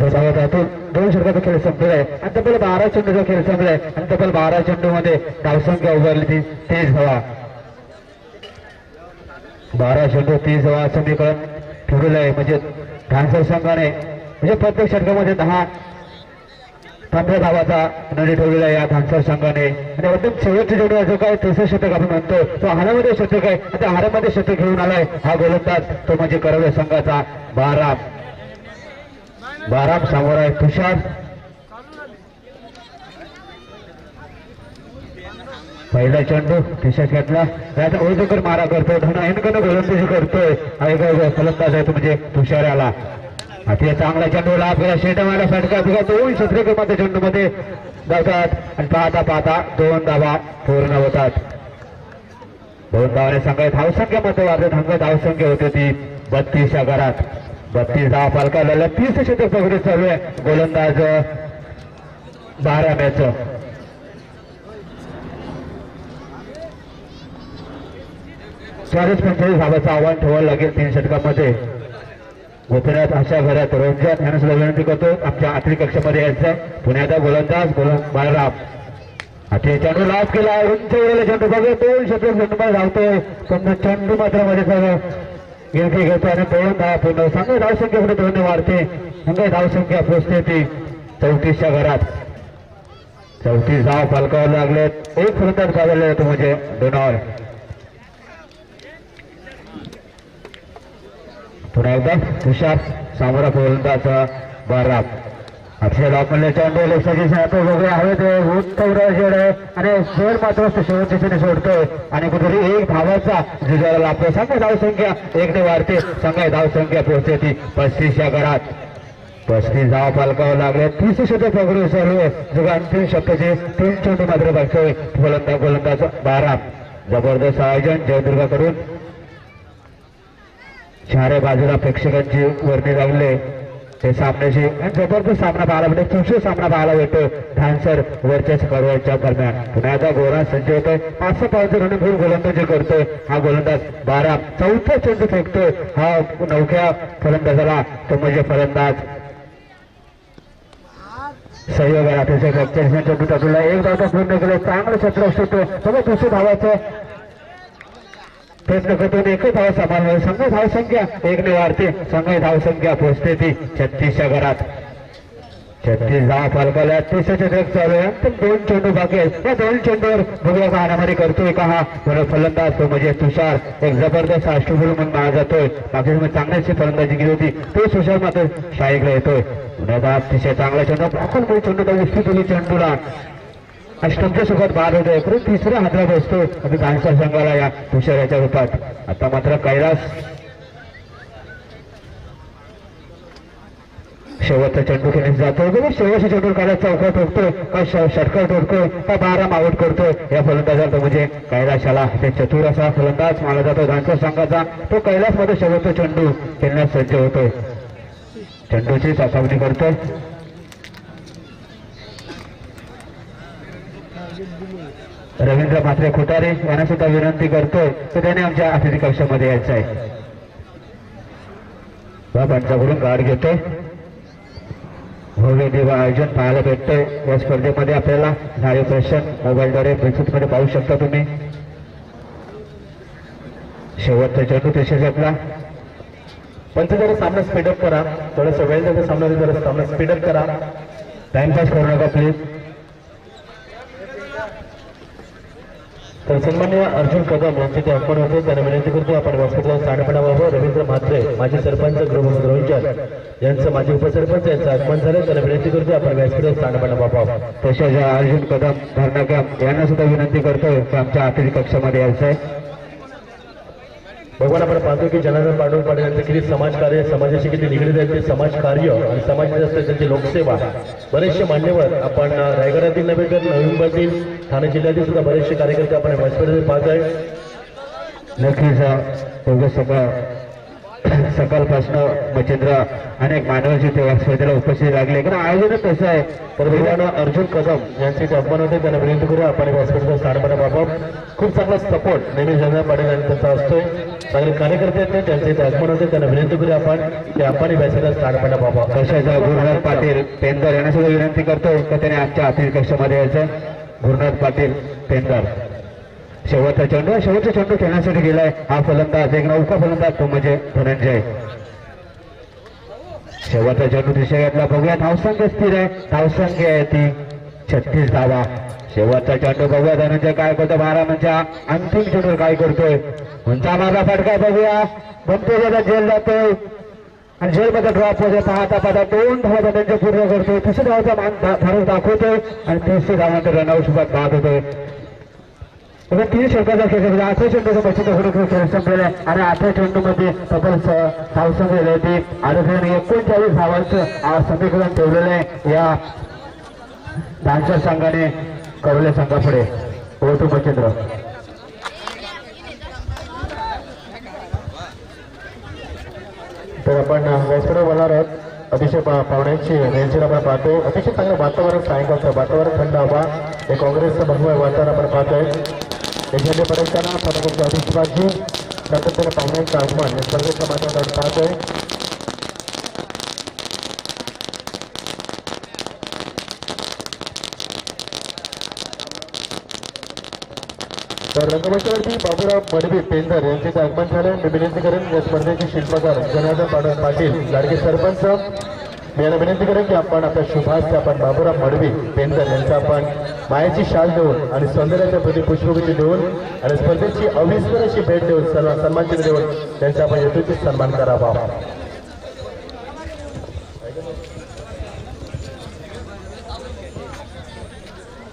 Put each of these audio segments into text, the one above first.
त्यातून दोन षटकाचा खेळ संपलाय आणि तब्बल बारा चेंडूचा खेळ संपलाय. आणि तब्बल बारा चेंडू मध्ये धावसंख्या उभारली ती? तीस धावा बारा चेंडू तीस धावा समीकरण ठेवलेलं आहे. म्हणजे धानसर संघाने म्हणजे प्रत्येक षटकामध्ये दहा पंधरा धावाचा नदी ठेवलेला आहे या धानसर संघाने. आणि एकदम शेवटचे चेंडू जो काय तिसरं शतक आपण म्हणतो. तो हारामध्ये शतक आहे. आणि त्या हारामध्ये शतक घेऊन आलाय हा गोलंदाज. तो म्हणजे करवल्या संघाचा बारा. बाराम समोर आहे तुषार. पहिला चेंडू तिसऱ्या घेतला त्याचा ओळखकर मारा करतोय. धन गोलंदाजी करतोय. आणि फलंदाज आहे तो म्हणजे तुषार आला अति चांगला चेंडू लाभ केला शेट फटका बिघा. दोन शस्त्रक्रमाच्या चंडू मध्ये जातात. आणि पाहता पाहता दोन धावा पूर्ण होतात. दोन धावाने धावसंख्या मध्ये वाढत धावसंख्या होते ती बत्तीसच्या घरात. बत्तीस दहा धावा पालकाला तीस शतक पकडे चालू आहे गोलंदाज बारा मॅच चाळीस पंचेचाळीस धावाचं आव्हान ठेवायला लागेल तीन षटकामध्ये गोपीनाथ अशा घरात रंजन यांना सुद्धा विनंती करतो आमच्या आठवी कक्षामध्ये यायचं पुण्याचा गोलंदाज गोलंद बाळराम आता चेंडू लाभ केला उंच उडलेला चेंडू बघा दोन शतक चेंडूमध्ये धावतोय पण चेंडू मात्रमध्ये सगळं गिरकी घेतो आणि दोन धावा पूर्ण सांगा धावसंख्या पुढे दोन वाढते. सांगा धावसंख्या पोचते ती. चौतीसच्या घरात. चौतीस धाव पालकावर लागलेत एक फलंदाज गावले होते म्हणजे डोनावर पुन्हा एकदा तुषार सामोरा गोलंदाज बारा. अक्षय दाखवले चेंडू लक्षाची सातो वगैरे आहे उत्तम शेड आहे आणि शेड मात्र शेवटच्या दिशेने सोडतोय आणि कुठेतरी एक धावाचा जुजाला लाभतो. संघ धावसंख्या एकने वाढते. सांगा धावसंख्या पोहोचते ती पस्तीसच्या घरात. पस्तीस धाव पालकावं लागले. तीस शतक पकडून सर्व जुगा अंतिम शतकाचे तीन चेंडू मात्र बघतोय गोलंदाज गोलंदाज बारा. जबरदस्त आयोजन जयदुर्गाकडून. चारे बाजूला प्रेक्षकांची वर्णी लागले ते सामन्याशी आणि जबरदस्त सामना पाहायला भेटतो चुशी सामना पाहायला भेटतो धानसर वरच्या कडवरच्या दरम्यान. पुन्हा एकदा गोरा संजय होतोय पाच सहा पाच रणभूर गोलंदाजी करतोय हा गोलंदाज बारा चौथा चेंडू फेकतोय हा नवख्या फलंदाजाला तो म्हणजे फलंदाज. सहयोग आहे अतिशय गप्पा चेंडू टाकलेला एक धावता पूर्ण केलं. चांगलं छत्र असतो सगळं दुसरं धावाचं प्रश्न करतो एकच धाव सांभाळणार संघ धावसंख्या एकने वाढते. संघ धावसंख्या पोहोचते ती छत्तीसच्या घरात. छत्तीस धाव पालकाला तीस चषक चालू आहे. पण दोन चेंडू बाकी आहेत. या दोन चेंडूवर बघूया का हाणामारी करतोय का हा? बरं फलंदाज तो म्हणजे तुषार. एक जबरदस्त अष्टभूल म्हणून मारा जातोय. मागच्या वेळी चांगल्याची फलंदाजी केली होती. तो तुषार मात्र शाळेकडे येतोय. पुण्याचा अतिशय चांगला चेंडू. आपण कोणी चेंडू दिली चेंडूला. अष्टमच्या सुखात बाद होतोय परत तिसऱ्या हातला बसतो. आम्ही गांसा संघाला या तुषार याच्या रूपात. आता मात्र कैलास शेवटचा चेंडू खेळण्यास जातो. बघा शेवटचा चेंडू कैलास चौका ठोकतोय का षटकर ठोकतोय का बारा मावट करतोय या फलंदाजाला तो म्हणजे कैलाशाला ते चतुर असा फलंदाज मानला जातो. गांसा संघाचा तो कैलासमध्ये शेवटचा चेंडू खेळण्यास सज्ज होतोय चेंडूची चाचवणी करतोय रवींद्र मात्रे खोटारे यांना सुद्धा विनंती करतोय तर त्याने आमच्या अतिथी कक्षामध्ये यायचं आहे. त्यांच्याकडून गाड घेतोय. भव्य देव आयोजन पाहायला भेटतोय. या स्पर्धेमध्ये आपल्याला लाईव्ह प्रश्न मोबाईलद्वारे मध्ये पाहू शकता तुम्ही. शेवटचा चेंडू पण पंच जरा सामना स्पीडअप करा. थोडस वेळ जर सामना जरा सामना स्पीडअप करा. टाइमपास करू नका प्लीज तर सन्मान्य अर्जुन कदम यांचे ते अपमान होते. त्यांना विनंती करतो आपण व्यासपीठावर स्थानपणा व्हावं. रवींद्र म्हात्रे माजी सरपंच गृहमंत्री रोहिंचर यांचं माजी उपसरपंच यांचं आगमन झालं. त्यांना विनंती करतो आपण व्यासपीठावर स्थानपणा व्हावं. तसेच अर्जुन कदम धर्नाकॅम यांना सुद्धा विनंती करतो. की आमच्या अतिथी कक्षामध्ये यायचं भगवान आपण पाहतो की जनार्दन पाडून पाटील यांचं किती समाजकार्य समाजाशी किती निगडीत आहे ते समाजकार्य आणि समाजात त्यांची लोकसेवा. बरेचसे मान्यवर आपण रायगडातील नव्हे तर नवी मुंबईतील ठाणे जिल्ह्यातील सुद्धा बरेचसे कार्यकर्ते आपण व्यासपीठावर पाहत आहे नक्कीच त्यांच्या सकाळ सकाळपासनं मच्छिंद्र अनेक मानवाची तेव्हा स्पर्धेला उपस्थित लागले. कारण आयोजनच तसं आहे. तर भगवान अर्जुन कदम यांचे जे अपमान होते त्यांना विनंती करूया आपण व्यासपीठाचा स्थान बाबा खूप चांगला सपोर्ट नेहमी जनता पाटील आणि त्यांचा असतोय. सगळे कार्यकर्ते आहेत त्यांचे जे होते त्यांना विनंती करू आपण की आपण व्यासपीठाचा स्थान बाबा. कशाचा? गुरुनाथ पाटील पेंदर यांना सुद्धा विनंती करतो का त्याने आमच्या अतिथी कक्षामध्ये यायचं? गुरुनाथ पाटील पेंदर. शेवटचा चेंडू शेवटचा चेंडू खेळण्यासाठी गेलाय. हा फलंदाज एक नौका फलंदाज तो म्हणजे धनंजय. शेवटचा चेंडू दिशा घेतला बघूया धावसंख्या स्थिर आहे. धावसंख्या आहे ती छत्तीस धावा. शेवटचा चेंडू बघूया धनंजय काय करतो बारा म्हणजे अंतिम चेंडू काय करतोय. उंचा माझा फटका बघूया. बनतो ज्याचा जेल जातोय. आणि जेलमध्ये ड्रॉपमध्ये पाहता पाहता दोन धावा धनंजय पूर्ण करतोय. तसे धावाचा मान धरून दाखवतोय. आणि तीनशे धावांतर रनआउट सोबत बाद होतोय. आता तीन षटकाचा खेळ म्हणजे आठव्या चेंडूचा बचत होणं खेळ संपलेला आहे. आणि आठव्या चेंडूमध्ये तब्बल स- धावसंख्या होती. आरोग्याने एकोणचाळीस धावांचं समीकरण ठेवलेलं आहे. या डान्सर संघाने कवले संघापुढे ओटू मच्छिंद्र. तर आपण व्यासपीठावर बोलणार आहोत. अतिशय पाहुण्यांची रेंजर आपण पाहतो. अतिशय चांगलं वातावरण सायंकाळचं. वातावरण थंड हवा. हे काँग्रेसचं भगवय वातावरण आपण पाहतोय. एखाद्या झेंडे पडताना पदकाची अभिषेकाची सातत्याने पाहुण्यांचं आगमन. हे स्पर्धेच्या माध्यमातून आपण पाहतोय. रंगमंचावरती बाबूराव मडवी पेंदर यांचे आगमन झाले. विनंती करेन या स्पर्धेचे शिल्पकार जनार्दन पाटील पाटील लाडके सरपंच. मी यांना विनंती करेन की आपण आपल्या शुभास आपण बाबूराव मडवी पेंदर यांचा आपण मायाची शाल देऊन आणि सौंदर्याच्या प्रति पुष्पगुच्छ देऊन आणि स्पर्धेची अविस्मर अशी भेट देऊन सर्व सन्मानचित देऊन त्यांचा आपण यथोचित सन्मान करावा.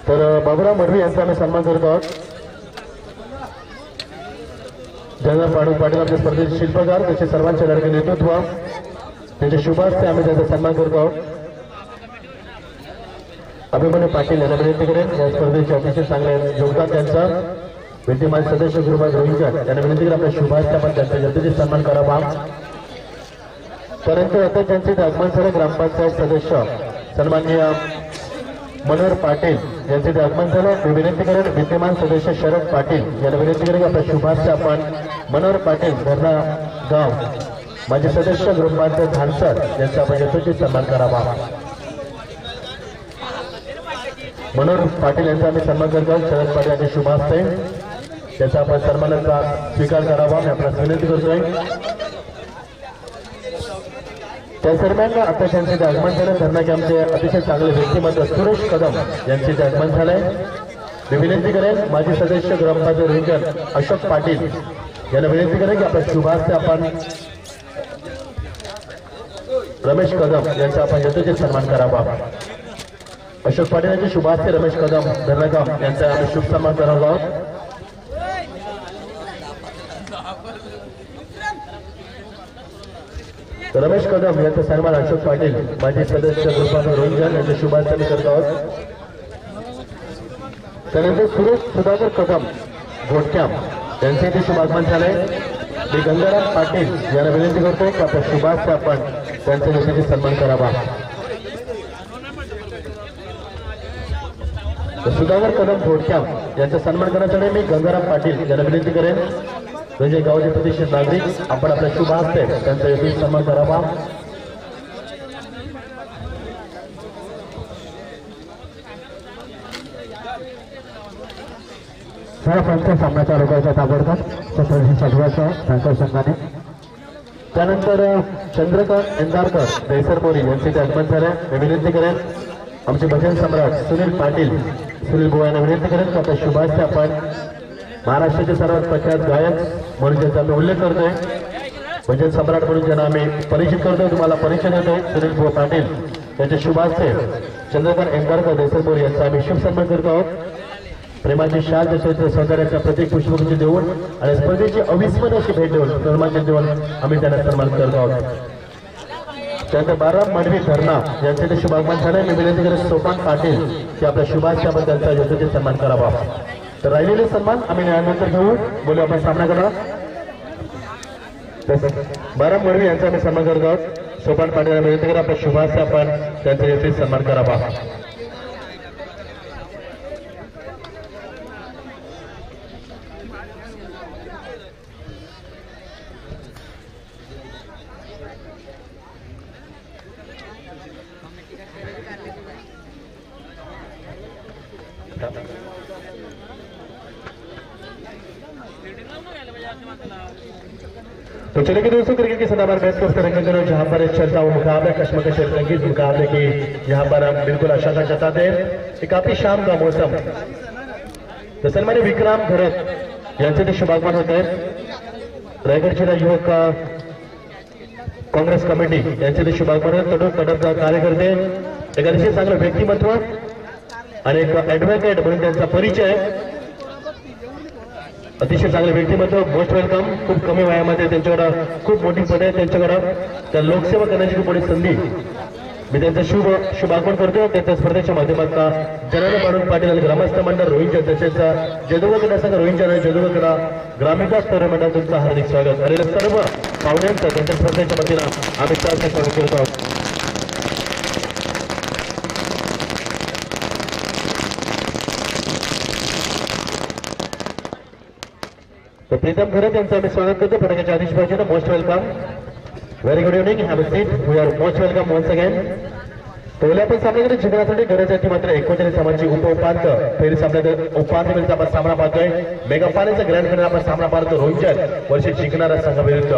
तर बाबूराव मडवी यांचा आम्ही सन्मान करत आहोत. जनरल पाडू पाटील आपले स्पर्धेचे शिल्पकार त्याचे सर्वांच्या लढके नेतृत्व. त्यांच्या शुभास्ते आम्ही त्यांचा सन्मान करतो आहोत. अभिमन्यू पाटील यांना विनंती करेन या स्पर्धेचे अतिशय चांगले योगदान त्यांचं. विद्यमान सदस्य गुरुबाज रोहिंकर यांना विनंती करेन आपल्या शुभास्ते आपण त्यांचा जनतेचे सन्मान करावा. परंतु आता त्यांचे आगमन झाले ग्रामपंचायत सदस्य. सन्माननीय मनोहर पाटील यांचे ते आगमन झालं. मी विनंती करेन विद्यमान सदस्य शरद पाटील यांना विनंती करेन की आपल्या शुभास्ते आपण मनोहर पाटील धरणा गाव. माझे सदस्य ग्रामपंचायत धानसर यांचा आपण यथोचित सन्मान करावा. मनोहर पाटील यांचा आम्ही सन्मान करतो शरद पाटील यांचे शुभास्ते त्याचा आपण सन्मानाचा स्वीकार करावा. मी आपल्याला विनंती करतोय. त्या दरम्यान आता त्यांचे जे आगमन झालं. त्यांना की आमचे अतिशय चांगले व्यक्तिमत्व सुरेश कदम यांचे जे आगमन झालंय. मी विनंती करेन माजी सदस्य ग्रामपंचायत रिंजन अशोक पाटील यांना विनंती करेन की आपल्या शुभास्ते आपण रमेश कदम यांचा आपण यथोचित सन्मान करावा. अशोक पाटील यांचे शुभास्ते रमेश कदम धरणगाव यांचा आम्ही शुभ सन्मान करावा आहोत. रमेश कदम यांचा सन्मान अशोक पाटील माजी सदस्य ग्रुपाचा रोहिजन यांच्या शुभास्ते करत आहोत. त्यानंतर सुरेश सुधाकर कदम घोटक्याम यांचे इथे शुभागमन झाले. झालंय मी गंगाराम पाटील यांना विनंती करतो की आपल्या शुभास्ते आपण त्यांच्या यशाचे सन्मान करावा. तर सुधाकर कदम घोटक्याम यांचा सन्मान करण्यासाठी मी गंगाराम पाटील यांना विनंती करेन. म्हणजे गावचे प्रतिष्ठित नागरिक आपण आपल्या शुभ हस्ते त्यांचा यशस्वी सन्मान करावा. सामन्याचा ताबडतोब शंकर संघाने. त्यानंतर चंद्रकांत इंदारकर दहिसरमोरी यांचे ते आगमन झाले. मी विनंती करेन आमचे भजन सम्राट सुनील पाटील सुनील यांना विनंती करेन की आपल्या शुभास्ते आपण महाराष्ट्राचे सर्वात प्रख्यात गायक म्हणून ज्यांचा आम्ही उल्लेख करतोय भजन सम्राट म्हणून ज्यांना आम्ही परिचित करतोय तुम्हाला परिचय देतोय सुनील भाऊ पाटील त्यांचे शुभास्ते चंद्रकांत एंगारकर देसरपूर यांचा आम्ही शुभ सन्मान करतो आहोत. प्रेमाची शाल तसेच सौंदर्याचा प्रत्येक पुष्पगुच्छ देऊन आणि स्पर्धेची अविस्मरण अशी भेट देऊन सन्मान देऊन आम्ही त्यांना सन्मान करतो आहोत. त्यानंतर बारा मांडवी धरणा यांचे ते शुभागमन झाले मी विनंती करत सोपान पाटील की आपल्या शुभास्याबद्दल त्यांचा यथोचित सन्मान करावा. तर राहिलेले सन्मान आम्ही न्यायानंतर घेऊ. बोलू आपण सामना करा बारा मडवी यांचा आम्ही सन्मान करत आहोत. सोपान पाटील विनंती करा आपल्या शुभास आपण त्यांचा यथेच सन्मान करावा. तो चले कि दोस्तों क्रिकेट के सदाबार बेहद को तरंगे दोनों जहां पर एक चलता हुआ मुकाबला कश्मकश रंगीत मुकाबले की यहाँ पर हम बिल्कुल आशा जताते हैं काफी शाम का मौसम। तर सन्मान्य विक्रम घरत यांचे ते शुभागमन होते रायगड जिल्हा युवक काँग्रेस कमिटी यांचे ते शुभागमन आहेत तडक तडक कार्यकर्ते एक अतिशय चांगलं व्यक्तिमत्व आणि एक ऍडव्होकेट म्हणून त्यांचा परिचय अतिशय चांगले व्यक्तिमत्व मोस्ट वेलकम खूप कमी वयामध्ये त्यांच्याकडं खूप मोठी पद आहे त्यांच्याकडं. त्या लोकसेवा करण्याची खूप मोठी संधी मी त्यांचं शुभ शुभागमन करतो. त्यांच्या स्पर्धेच्या माध्यमातून जनाने पाडून पाटील आणि ग्रामस्थ मंडळ रोहिंच्या तसेच जदुगकडा संघ रोहिंच्या आणि जदुगकडा ग्रामीणविकास स्तरीय मंडळ तुमचं हार्दिक स्वागत. आलेल्या सर्व पाहुण्यांचं त्यांच्या स्पर्धेच्या वतीनं आम्ही चार स्वागत करतो आहोत. तर प्रीतम खरं यांचं आम्ही स्वागत करतो. फटाक्याच्या आदेश पाहिजे most welcome very good evening have a seat we are most welcome once again पहिल्या पण सामन्याकडे जिंकण्यासाठी गरज आहे ती मात्र एकोणचाळीस सामानची उप उपांत फेरी सामन्यात उपांत फेरीचा आपण सामना पाहतोय. मेगा फायनलचा ग्रँड फायनल आपण सामना पाहतो. रोहित वर्षी जिंकणारा संघाविरुद्ध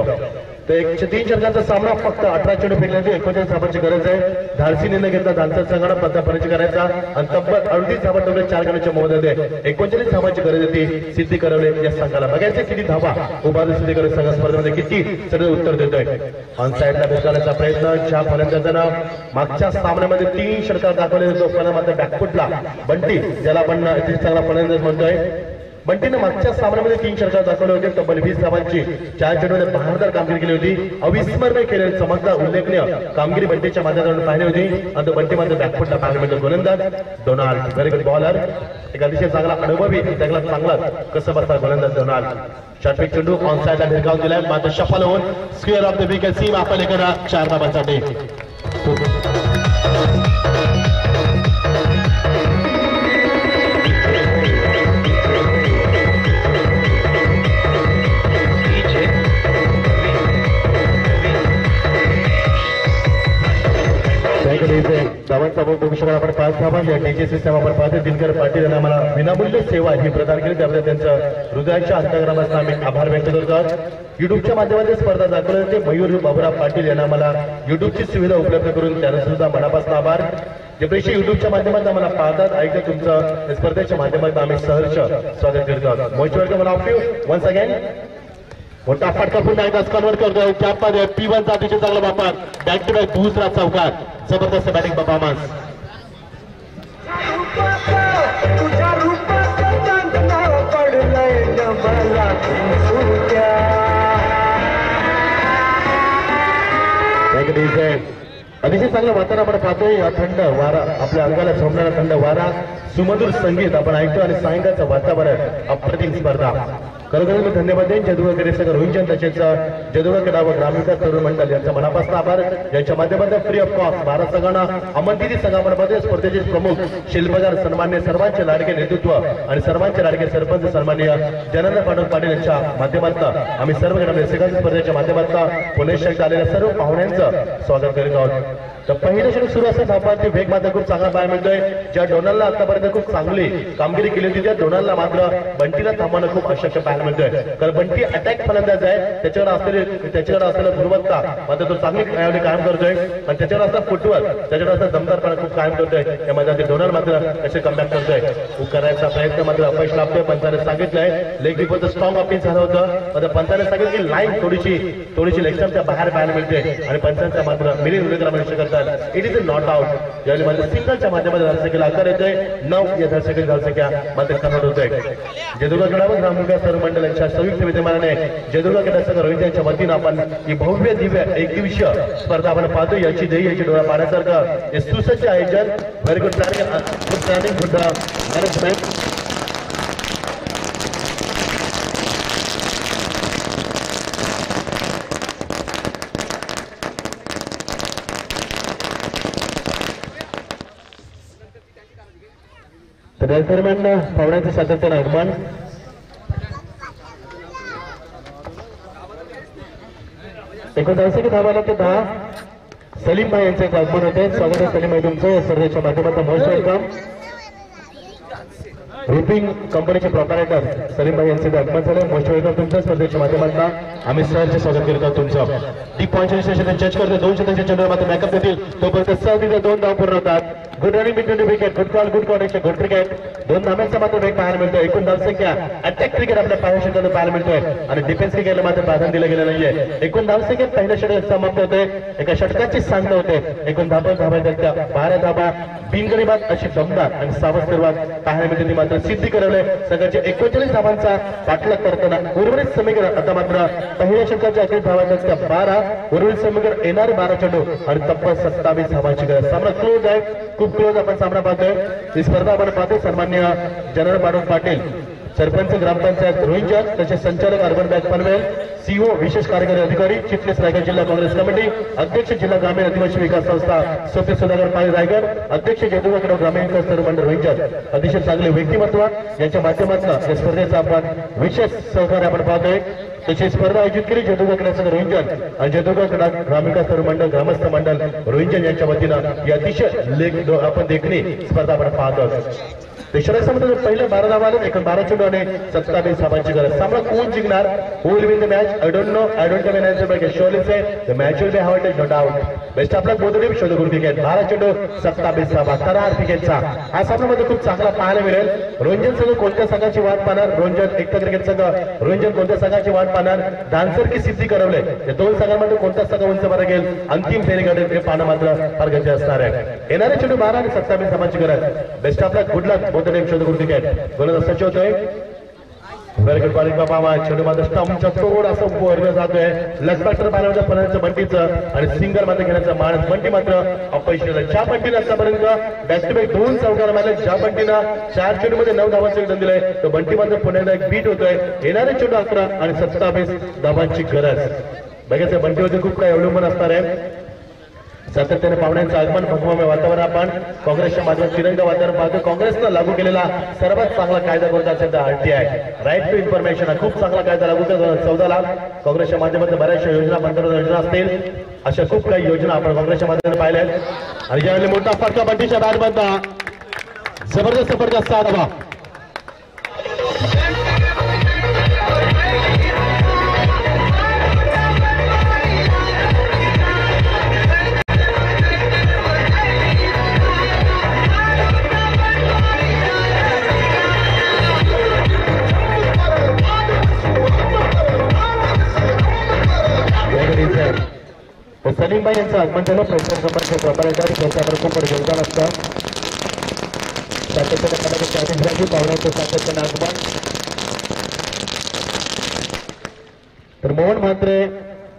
तर एकशे तीन षटकांचा सामना फक्त अठरा चेंडू फेकण्याची एकोणचाळीस धाबांची गरज आहे. धाडसी न घेतला धानचा संघाला पदापर्यंत करायचा आणि तब्बल अडतीस धाबा ठेवले चार गणाच्या मोहमध्ये एकोणचाळीस धाबांची गरज होती सिद्धी करवले या संघाला. बघायचे किती धावा उभार सिद्धी करवले संघ स्पर्धेमध्ये किती सगळं उत्तर देतोय. ऑन साईडला भेटण्याचा प्रयत्न ज्या फलंदाजानं मागच्या सामन्यामध्ये तीन षटकार दाखवले जातो पण मात्र बॅकफुटला बंटी ज्याला आपण चांगला फलंदाज म्हणतोय बंटीनं मागच्या सामन्यामध्ये तीन चर्चा दाखवले होते. तब्बल वीस धावांची चार चेंडूमध्ये बहारदार कामगिरी केली होती. अविस्मरणीय केलेली चमकदार उल्लेखनीय कामगिरी बंटीच्या माध्यमातून पाहिली होती. आणि बंटी मात्र बॅकफुटला पाहायला मिळतो. गोलंदाज डोनाल्ड व्हेरी गुड बॉलर एक अतिशय चांगला अनुभवी त्याला चांगला कसं बसता गोलंदाज डोनाल्ड. शॉर्टपिक चेंडू ऑन साईडला भिरकावून दिलाय. मात्र शफल होऊन square of the wicket seam आपल्याकडे चार धावांसाठी. धावांचा आपण बघू आपण पाच धावा या टीचे सिस्टम आपण पाहतो दिनकर पाटील यांना आम्हाला विनामूल्य सेवा ही प्रदान केली. त्याबद्दल त्यांचं हृदयाच्या अंतग्रामाचा आम्ही आभार व्यक्त करतो आहोत युट्यूबच्या माध्यमातून स्पर्धा दाखवली जाते. मयूर बाबुराव पाटील यांना आम्हाला युट्यूबची सुविधा उपलब्ध करून त्यांना सुद्धा मनापासून आभार. जे पैसे युट्यूबच्या माध्यमातून आम्हाला पाहतात ऐकतात तुमचं स्पर्धेच्या माध्यमातून आम्ही सहर्ष स्वागत करतो आहोत most welcome of you once again मोठा फटका पुन्हा एकदा कन्वर्ट करतोय. त्यामध्ये पी वन चा अतिशय चांगला वापर. बॅक टू बॅक दुसरा चौकार जबरदस्त बॅटिंग परफॉर्मन्स अतिशय चांगलं वातावरण आपण पाहतोय. हा थंड वारा आपल्या अंगाला सोमणारा थंड वारा. सुमधुर संगीत आपण ऐकतो आणि सायंकाळचं वातावरण अप्रतिम स्पर्धा. खरोखर मी धन्यवाद देईन जदुवाकडे सगळं रोहिंचंद तसेच जदुवाकडे व ग्रामीण तरुण मंडळ यांचा मनापासून आभार. यांच्या माध्यमातून फ्री ऑफ कॉस्ट भारत संघानं अमनदिनी संघामध्ये स्पर्धेचे प्रमुख शिल्पकार सन्मान्य सर्वांचे लाडके नेतृत्व आणि सर्वांचे लाडके सरपंच सन्मान्य जनार्दन पाटील पाटील यांच्या माध्यमातून आम्ही सर्व गटामध्ये स्पर्धेच्या माध्यमातून पुणे शहरात आलेल्या सर्व पाहुण्यांचं स्वागत करीत आहोत. तर पहिल्या षटक सुरू असताना आपण वेग मात्र खूप चांगला पाहायला मिळतोय. ज्या डोनालला आतापर्यंत खूप चांगली कामगिरी केली होती. त्या दोनांना मात्र बंटीला थांबवणं खूप अशक्य पाहायला मिळतोय. कारण बंटी अटॅक फलंदाज आहे. त्याच्यावर असलेली त्याच्याकडे असलेला गुणवत्ता मात्र तो चांगली खेळाडू काम करतोय. आणि त्याच्यावर असला फुटवर त्याच्यावर असला दमदारपणा खूप कायम करतोय त्या मध्ये डोनाल मात्र असे कमबॅक करतोय. करायचा प्रयत्न मात्र अपयश लाभतोय. पंचाने सांगितलंय. लेग किपरचं स्ट्रॉंग अपील झालं होतं. मात्र पंचाने सांगितलं की लाईन थोडीशी थोडीशी लेक्शनच्या बाहेर पाहायला मिळते. आणि पंचांचा मात्र मिलिंद उल्लेख म्हणू शकतात इट इज नॉट आउट ज्यावेळी मात्र सिंगलच्या माध्यमातून केला आकार येतोय. न नाव या झालं दर्शक्या मात्र कन्वर्ट होतोय जदुर्गा गडावर ग्रामविकास सर मंडळाच्या संयुक्त विद्यमानाने जदुर्गा गडासह रोहित यांच्या वतीनं आपण ही भव्य दिव्य एक दिवसीय स्पर्धा आपण पाहतो याची देही याची डोळा पाहण्यासारखं हे सुसज्ज आयोजन very good planning good planning good management दरम्यान पाहुण्याचं सातत्यानं आगमन एकोणऐंशी धावाला ते दहा सलीम भाई यांचं एक आगमन होते स्वागत आहे सलीम भाई तुमचं या स्पर्धेच्या माध्यमातून मोस्ट वेलकम रुपिंग कंपनीचे प्रॉपरेटर सलीम भाई यांचे आगमन झाले मोस्ट वेलकम तुमच्या स्पर्धेच्या माध्यमातून आम्ही सरांचे स्वागत करीत आहोत तुमचं डी पॉईंट स्टेशन जज करते दोनशे त्यांच्या चंद्र मात्र बॅकअप देतील तोपर्यंत सर तिथे दोन धाव पूर्ण होतात good running between the wicket good call good coordination good cricket दोन धाव्यांचा मात्र वेग पाहायला मिळतोय एकूण धावसंख्या अटॅक क्रिकेट आपल्या पाहू शकतो पाहायला मिळतोय आणि डिफेन्स क्रिकेटला मात्र प्राधान्य दिलं गेलं नाहीये एकूण धावसंख्येत पहिल्या षटक समाप्त होते। एका षटकाची सांगता होते। एकूण धाबा धाबा त्या बारा धाबा बिनगरीबात अशी दमदार आणि सावध सुरुवात पाहायला मिळते ती मात्र सिद्धी करवले सगळ्याच्या एकोणचाळीस धावांचा पाठलाग करताना उर्वरित समीकरण आता मात्र। पहिल्या षटकाच्या अखेर धावांच्या बारा। उर्वरित समीकरण येणारे बारा चेंडू आणि तब्बल सत्तावीस धावांची गरज। सामना क्लोज आहे. खूप क्लोज आपण सामना पाहतोय. ही स्पर्धा आपण पाहतोय. सन्मान्य जनरल माणूस पाटील सरपंच ग्रामपंचायत रोहिंचर तसेच संचालक अर्बन बँक पनवेल सीओ विशेष कार्यकारी अधिकारी चिटणीस रायगड जिल्हा काँग्रेस कमिटी अध्यक्ष जिल्हा ग्रामीण आदिवासी विकास संस्था सोपे सुधाकर पाणी रायगड अध्यक्ष जयदुर्गाकडे ग्रामीण विकास तरुण मंडळ रोहिंचर अतिशय चांगले व्यक्तिमत्व यांच्या माध्यमातून या स्पर्धेचा आपण विशेष सहकार्य आपण पाहतोय. तशी स्पर्धा आयोजित केली. जयदुर्गा क्रीडा रोहिंजन आणि जयदुर्गा क्रीडा ग्रामीण मंडळ ग्रामस्थ मंडळ रोहिंजन यांच्या वतीनं ही अतिशय लेख आपण देखणी स्पर्धा आपण पाहतो देशाला पहिले बारा धावा एक बारा चेंडू आणि सत्तावीस धावांची गरज. सामना कोण जिंकणार? Who will win the match I don't know I don't comment but surely say the match will be have no doubt best आपला बोधडी शोध गुरु क्रिकेट बारा चेंडू सत्तावीस धावा करार क्रिकेटचा हा सामना मध्ये खूप चांगला पाहायला मिळेल. रोंजन संघ कोणत्या संघाची वाट पाहणार? रोंजन एकटा क्रिकेट संघ. रोंजन कोणत्या संघाची वाट पाहणार? डान्सर की सिद्धी करवले. या दोन संघांमध्ये कोणता संघ उंच बरं गेल अंतिम फेरी घडेल ते पाहणं मात्र फार गरजे असणार आहे. येणारे चेंडू बारा आणि सत्तावीस धावांची गरज. बेस्ट आपला गुड लक बोथ टीम शोध गुरु क्रिकेट गोलंदाज सच होतोय व्हेरी बॉलिंग बाबा चेंडू मात्र स्टंपचा तोड असं वरलं जातोय. लक्ष्मण पाण्याच्या पणाचं बंटीचं आणि सिंगल मात्र घेण्याचं माणस बंटी मात्र अपयश ज्या बंटीनं आतापर्यंत बॅक टू बॅक दोन चौकार मारले ज्या बंटीनं चार चेंडू मध्ये नऊ धावांचं योगदान दिलंय तर बंटी मात्र पुण्याला एक बीट होतोय. येणारे चेंडू अकरा आणि सत्तावीस धावांची गरज. बघायचं बंटीवरती खूप काही अवलंबून असणार आहे. सातत्याने पाहुण्यांचं आगमन भगवामय वातावरण आपण काँग्रेसच्या माध्यमात तिरंगा वातावरण पाहतो काँग्रेसनं लागू केलेला सर्वात चांगला कायदा कोणता असेल तर आरटीआय राईट टू इन्फॉर्मेशन हा खूप चांगला कायदा लागू केला दोन हजार चौदाला. काँग्रेसच्या माध्यमातून बऱ्याचशा योजना पंतप्रधान योजना असतील. अशा खूप काही योजना आपण काँग्रेसच्या माध्यमातून पाहिल्या आहेत. आणि ज्यावेळी मोठा फटका बंटीच्या बॅट बनता जबरदस्त फटका साधवा सलीमबाई यांचं आगमन झालं. प्रेसिडेंट कंपनीचे प्रॉपरेटर त्यांच्यावर खूप योगदान असतं. सातत्याने पदाचे चार्जिंग पाहुण्याचं सातत्याने आगमन. तर मोहन म्हात्रे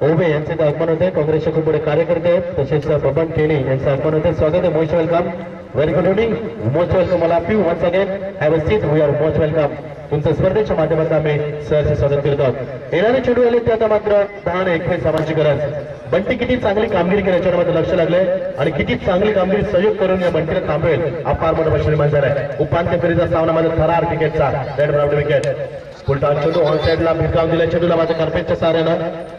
ओबे यांचे आगमन होते काँग्रेसचे खूप मोठे कार्यकर्ते तसेच बबन केणी यांचं आगमन होते स्वागत आहे. Most welcome. Very good evening most welcome मला प्यू once again have a seat we are most welcome तुमचं स्पर्धेच्या माध्यमातून आम्ही सहर्ष स्वागत करत. आहोत येणारे चेंडू आले ते आता मात्र दहा आणि एकवीस धावांची गरज. बंटी किती चांगली कामगिरी केली याच्यावर मात्र लक्ष लागलंय. आणि किती चांगली कामगिरी सहयोग करून या बंटीला थांबवेल हा फार मोठा प्रश्न निर्माण झाला उपांत्य फेरीचा सामना माझा थरार क्रिकेटचा रेड ब्राऊन विकेट उलटा चेंडू ऑन साईडला भिरकावून दिला चेंडूला माझ्या कार्पेटच्या साऱ्यानं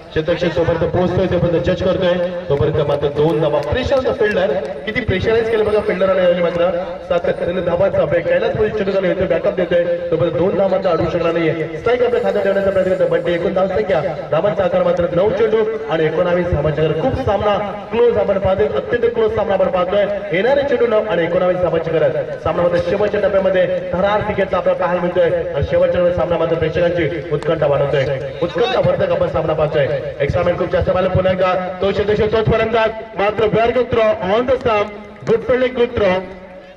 क्षेत्रक्षेत्र तोपर्यंत पोहोचतोय तोपर्यंत जज करतोय. तोपर्यंत मात्र दोन धावा. प्रेशर फिल्डर किती प्रेशराईज केलं बघा फिल्डर आणि मात्र. सातत्याने धावाचा अभ्यास कैलास पोलीस चेंडूला येतोय बॅकअप देतोय. तोपर्यंत दोन धाव मात्र अडू शकणार नाहीये. स्ट्राईक आपल्या खात्यात ठेवण्याचा प्रयत्न करतो बड्डे एकूण धाव संख्या धावांचा आकार मात्र नऊ चेंडू आणि एकोणावीस धावांच्या खूप सामना क्लोज आपण पाहतोय. अत्यंत क्लोज सामना आपण पाहतोय. येणारे चेंडू नऊ आणि एकोणावीस धावांची गरज. सामनामध्ये शेवटच्या टप्प्यामध्ये थरार क्रिकेटचा आपल्याला पाहायला मिळतोय. आणि शेवटच्या सामना मात्र प्रेक्षकांची उत्कंठा वाढवतोय. उत्कंठा वर्धक आपण सामना पाहतोय. एक्सामेंट खूप जास्त मला पुन्हा एकदा. तो शेदेश तोच पर्यंत. मात्र bar good on the stump good fielding good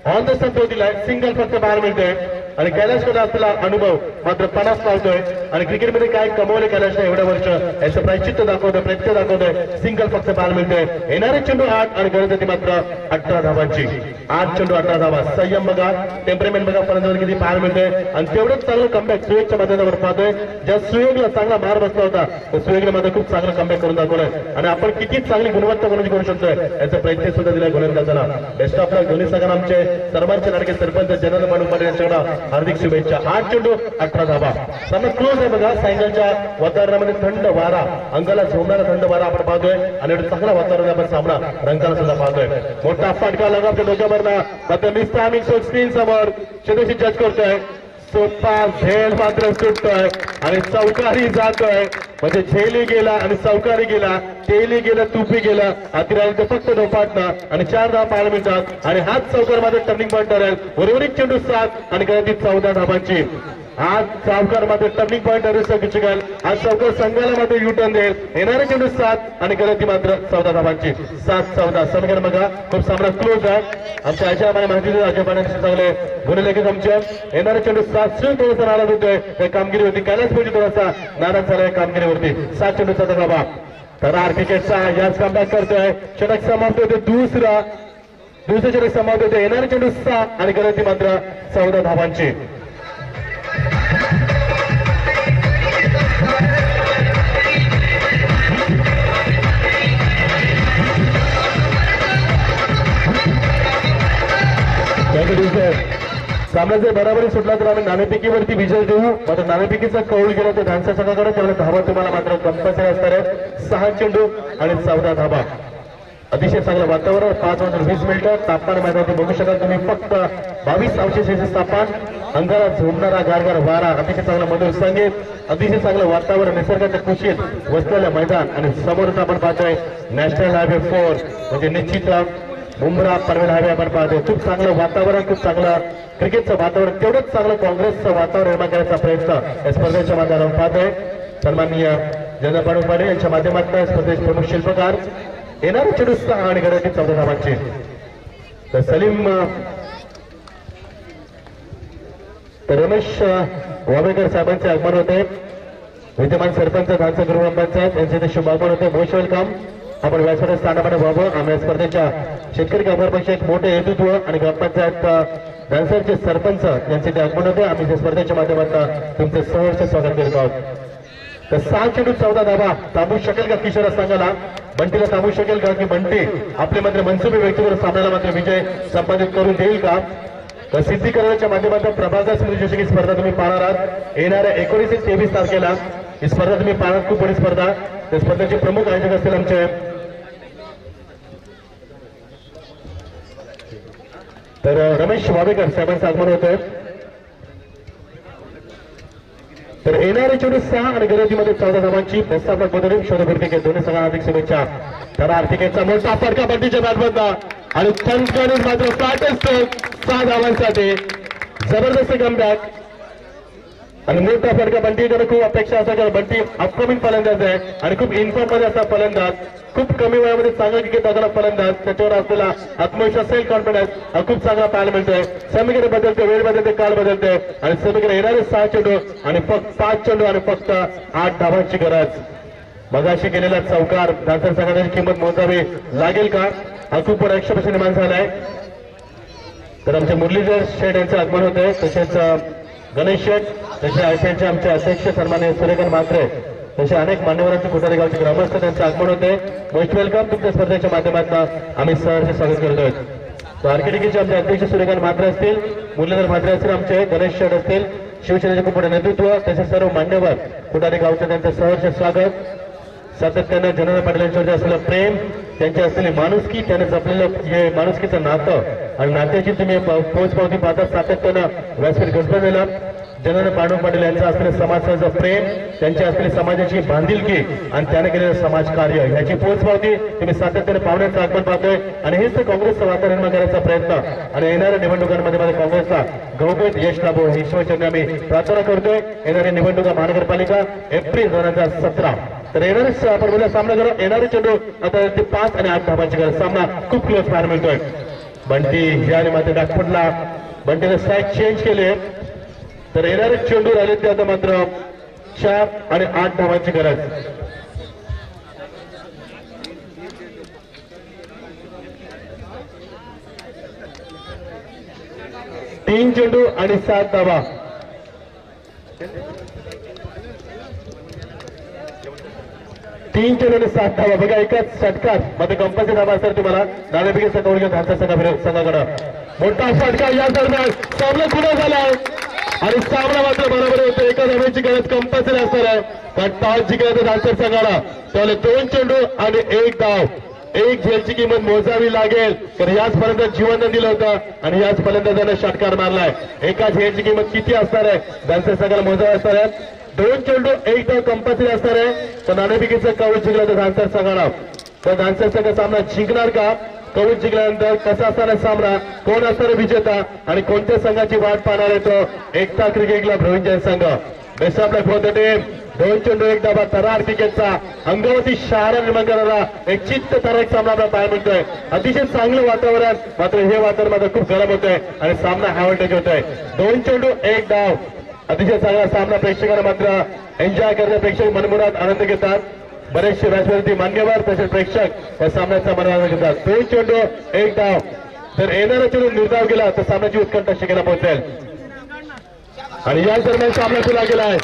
on the stump दिलाय सिंगल फक्त बाहेर मिळतोय आणि कैलाशकडे असलेला अनुभव मात्र पणास लावतोय आणि क्रिकेटमध्ये काय कमवले कैलाशने एवढ्या वर्ष याचं प्रायचित्त दाखवतोय प्रयत्न दाखवतोय सिंगल फक्त बाहेर मिळतोय येणारे चेंडू आठ आणि गरज होती मात्र अठरा धावांची। आठ चेंडू अठरा धावा संयम बघा टेम्परेमेंट बघा पर्यंत किती बाहेर मिळतोय आणि तेवढंच चांगलं कमबॅक सुयोगच्या माध्यमावर पाहतोय। ज्या सुयोगला चांगला मार बसला होता तो सुयोगने मात्र खूप चांगला कमबॅक करून दाखवलंय। आणि आपण किती चांगली गुणवत्ता गोलंदाजी करू शकतोय याचा प्रयत्न सुद्धा दिला गोलंदाजाला। बेस्ट ऑफ लक दोन्ही संघांना आमचे सर्वांचे लाडके सरपंच जनरल माणूस पाटील यांच्याकडे हार्दिक शुभेच्छा. आठ चेंडू अठरा धाबा सामना क्लोज आहे बघा सायंकाळच्या वातावरणामध्ये थंड वारा. अंगाला झोमणारा थंड वारा आपण पाहतोय. आणि चांगला वातावरण आपण सामना रंगाला सुद्धा पाहतोय. मोठा फटका लगावतो डोक्यावरना. मात्र मिस्टर आम्ही स्क्रीन समोर. चंद्रशी जज करतोय. सोपा झेल मात्र सुटतोय आणि चौकारी जातोय. म्हणजे झेली गेला आणि चौकारी गेला तेली गेलं तुपी गेलं अतिरायचं फक्त डोपाटणं आणि चार दहा पाहायला मिळतात. आणि हाच चौकार माझा टर्निंग पॉईंट ठरेल. उर्वरित चेंडू सात आणि कदाचित चौदा धाबांची. आज चौकारमध्ये टर्निंग पॉईंट ठरू शकेल आज चौकार संघाला मध्ये युटर्न देईल. येणारे चेंडू सात आणि कदाचित मात्र चौदा धावांची. सात चौदा. समीकरण बघा. खूप सामना क्लोज आहे. आमच्या आजी माहिती देतात आजी चांगले गुन्हेलेखक आमच्या येणारे चेंडू सात चेंडू थोडासा नाराज होतोय या कामगिरीवरती कैलास पाहिजे म्हणजे थोडासा नाराज झालाय कामगिरीवरती. सात चेंडूचा धाबा तर आर क्रिकेटचा याच कमबॅक करतोय. षटक समाप्त होते. दुसरा दुसरे षटक समाप्त होते. येणारे चेंडू सहा आणि गलती मात्र चौदा धावांची. सामना जर बराबरी सुटला तर आम्ही नाणेपिकीवरती विजय देऊ. मात्र नाणेपिकीचा कौल गेला तर धानसा संघाकडे त्यामुळे धाबा तुम्हाला मात्र कंपल्सरी असणार आहे सहा चेंडू आणि चौदा धाबा अतिशय चांगलं वातावरण. पाच वाजून वीस मिनिटं. तापमान मैदानात बघू शकाल तुम्ही फक्त बावीस अंश सेल्सिअस तापमान. अंगाला झोडणारा गारगार वारा अतिशय चांगला मधुर संगीत अतिशय चांगलं वातावरण निसर्गाच्या कुशीत वसलेलं मैदान. आणि समोरच आपण पाहतोय नॅशनल हायवे फोर म्हणजे निश्चित बुमरा परवीन हवे आपण पाहतोय. खूप चांगलं वातावरण खूप चांगलं क्रिकेटचं वातावरण तेवढंच चांगलं काँग्रेसचं वातावरण निर्माण करण्याचा प्रयत्न या स्पर्धेच्या माध्यमातून पाहतोय. सन्माननीय जनता पाडू पाडे यांच्या माध्यमातून या स्पर्धेचे प्रमुख शिल्पकार येणारे चेडू सहा आणि गडाची चौदा धावांचे. तर सलीम तर रमेश अं, वावेकर साहेबांचे आगमन होते. विद्यमान सरपंच धानसर गृहपंचायत यांचे ते शुभ आगमन होते. मोस्ट वेलकम आपण व्यासपीठ स्थानामध्ये व्हावं आम्ही या स्पर्धेच्या शेतकरी कामगारपक्षा एक मोठे हेतुत्व आणि ग्रामपंचायत धनसरचे सरपंच यांचे ते आगमन होते आम्ही त्या स्पर्धेच्या माध्यमातून तुमचे सहर्ष स्वागत करीत आहोत. तर सहा चेंडू चौदा धाबा थांबू शकेल का किशोर संघाला बंटीला थांबू शकेल का? की बंटी आपले मात्र मनसुबी व्यक्तीवर सामन्याला मात्र विजय संपादित करून देईल का? तर सिद्धीकरणाच्या माध्यमातून प्रभागा स्मृती ही स्पर्धा तुम्ही पाहणार आहात. येणाऱ्या एकोणीस ते तेवीस तारखेला ही स्पर्धा तुम्ही पाहणार. खूप मोठी स्पर्धा. त्या स्पर्धेचे प्रमुख आयोजक असतील आमचे तर रमेश वाबेकर साहेबांचं आगमन होतंय तर येणारे चोवीस सहा आणि गरजीमध्ये चौदा धावांची प्रस्तावना बदलून शोधपूर्ती दोन्ही संघांना हार्दिक शुभेच्छा. तर आर्थिकेचा मोठा फटका पट्टीच्या बॅटमधला. आणि चंद्रकालीन मात्र साठ असतो सहा धावांसाठी. जबरदस्त कमबॅक आणि मोठा बंटीकडे खूप अपेक्षा असायच्या. बंटी अपकमिंग फलंदाज आहे आणि खूप इन्फॉर्ममध्ये असा फलंदाज. खूप कमी वयामध्ये चांगला क्रिकेट दाखवला फलंदाज. त्याच्यावर असलेला आत्मविश्वास सेल्फ कॉन्फिडन्स हा खूप चांगला पाहायला मिळतोय. समीकडे बदलते वेळ बदलते काळ बदलते आणि समीकडे येणारे सहा चेंडू आणि फक्त पाच चेंडू आणि फक्त आठ धावांची गरज. मगाशी केलेला चौकार दातर संघाची किंमत मोजावी लागेल का? हा खूप एकशे पर्सेंट निर्माण झालाय तर आमचे मुरलीधर शेठ यांचं आगमन होते तसेच गणेश शेठ तसे आयपीएलचे आमचे अध्यक्ष सन्मान्य सुरेखन म्हात्रे तसे अनेक मान्यवरांचे कुठारी गावचे ग्रामस्थ त्यांचे आगमन होते. मोस्ट वेलकम तुमच्या स्पर्धेच्या माध्यमातून आम्ही सहर्ष स्वागत करतोय. तर आर्किटेक्टचे आमचे अध्यक्ष सूर्यकांत म्हात्रे असतील मुरलीधर म्हात्रे असतील आमचे गणेश शेठ असतील शिवसेनेचे खूप मोठे नेतृत्व तसे सर्व मान्यवर कुठारी गावचे त्यांचं सहर्ष स्वागत. सातत्यानं जनरल पाटील यांच्यावरती असलेलं प्रेम त्यांची असलेली माणुसकी त्याने जपलेलं हे माणुसकीचं नातं आणि नात्याची तुम्ही प- पोच पावती पाहता सातत्यानं व्यासपीठ गजबजलेलं जनरल पांडव पाटील यांचं असलेलं समाजाचं प्रेम त्यांची असलेली समाजाची बांधिलकी आणि त्याने केलेलं समाजकार्य याची पोच पावती तुम्ही सातत्याने पाहुण्याचं आगमन पाहतोय. आणि हेच तर काँग्रेसचं वातावरण करण्याचा करायचा प्रयत्न. आणि येणाऱ्या निवडणुकांमध्ये माझ्या काँग्रेसला गौरवित यश लाभो ही शिवसेना आम्ही प्रार्थना करतोय. येणाऱ्या निवडणुका महानगरपालिका एप्रिल दोन हजार सतरा. तर येणारे आपण बोलूया सामना करू येणारे चेंडू आता ते पाच आणि आठ धाबांची गरज. सामना खूप क्लोज पाहायला मिळतोय. बंटी याने मात्र डाकपटला बंटीने साईड चेंज केले तर येणारे चेंडू राहिले ते आता मात्र चार आणि आठ धावांची गरज. तीन चेंडू आणि सात धावा. तीन चेंडू आणि सात धावा. बघा एकाच षटकात मध्ये कंपल्सरी धावा असतात तुम्हाला. डाव्यापैकी संघ घेऊन धानचा संघ मोठा फटका या दरम्यान. सामना खुला झाला आहे आणि सामना मात्र बरोबर होतो एका धाब्याची गरज कंपल्सरी असणार आहे. कारण टॉस जिंकण्याचा डान्सर संघाला त्याला दोन चेंडू आणि एक धाव एक झेलची किंमत मोजावी लागेल. तर याचपर्यंत जीवन दिलं होतं आणि याच फलंदाजानं षटकार मारलाय. एका झेलची किंमत किती असणार आहे? डान्सर संघाला मोजावी असणार आहे दोन चेंडू एक धाव कंपल्सरी असणार आहे. तर नाणेफिकीचं कवच जिंकलं तर डान्सर संघाला तर डान्सर संघ सामना जिंकणार का? कवच जिंकल्यानंतर कसा असणार सामना कोण असणार विजेता आणि कोणत्या संघाची वाट पाहणार आहे तो? एकता क्रिकेटला क्लब संघ. Best of for the team. दोन चेंडू एक डाबा तरार क्रिकेटचा. अंगावती शहरा निर्माण करणारा एक चित्त तराक सामना आपला पाहायला मिळतोय. अतिशय चांगलं वातावरण मात्र हे वातावरण मात्र खूप गरम होतंय आणि सामना हॅवल्टेज होतोय. दोन चेंडू एक डाव अतिशय चांगला सामना प्रेक्षकांना मात्र एन्जॉय करणे प्रेक्षक मनमुरात आनंद घेतात. बरेचसे व्यासपती मान्यवर तसेच प्रेक्षक या सामन्याचा मनोरंजन घेतात दोन चेंडू एक डाव. जर येणारा चेंडू निर्धाव गेला तर सामन्याची उत्कंठा शिकायला पोहोचेल. आणि याच दरम्यान सामना केला गेला आहे.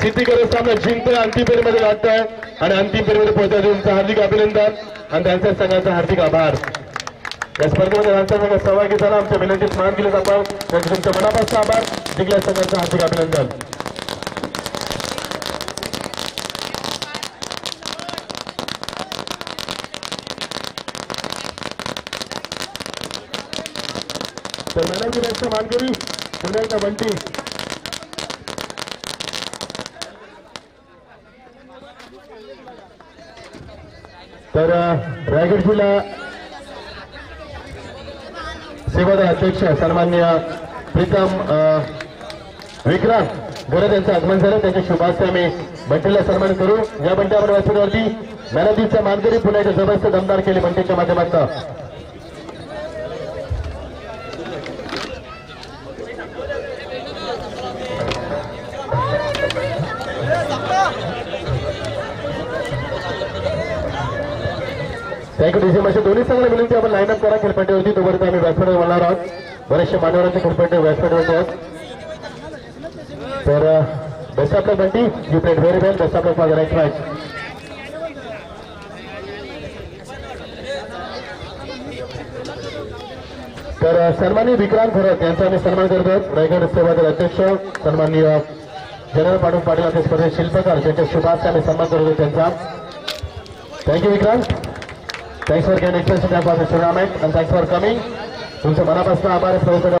सिद्धी सामना जिंकतोय अंतिम फेरीमध्ये लागतोय आणि अंतिम फेरीमध्ये पोहोचण्याचं तुमचं हार्दिक अभिनंदन आणि त्यांच्या संघाचा हार्दिक आभार. या स्पर्धेमध्ये त्यांचा संघ सहभागी झाला. आमच्या विनंतीत मान दिले आपण त्यांचे तुमच्या मनापासून आभार. जिंकल्या संघाचं हार्दिक अभिनंदन. तर मॅडमची बॅटचा मानकरी पुन्हा एकदा बंटी. तर रायगड जिल्हा सेवादल अध्यक्ष सन्मान्य प्रीतम अ, विक्रांत गोरे यांचं आगमन झालं. त्यांच्या शुभास्ते आम्ही बंटीला सन्मान करू. या बंटी आपण व्यासपीठावरती मॅनदीचा मानकरी पुन्हा एकदा जबरदस्त दमदार केले बंटीच्या माध्यमातून. थँक्यू डीसी मासे दोन्ही संघाला विनंती आपण लाईन अप करा. खेळपट्टीवरती तोपर्यंत आम्ही व्यासपीठ बोलणार आहोत. बरेचशे मान्यवरांचे खेळपट्टी व्यासपीठावरती आहेत. तर best of luck Bunty. You played very well best of luck for the next match तर सन्माननीय विक्रांत खरत यांचा आम्ही सन्मान करतो. रायगड सेवादल अध्यक्ष सन्माननीय जनरल पाटील पाटील आपले स्पर्धेत शिल्पकार त्यांच्या शुभाचा आम्ही सन्मान करतो त्यांचा. Thank you Vikrant. Thanks for gain interest in tournament and thanks for coming तुमचं मनापासून आभार स्पर्धेसाठी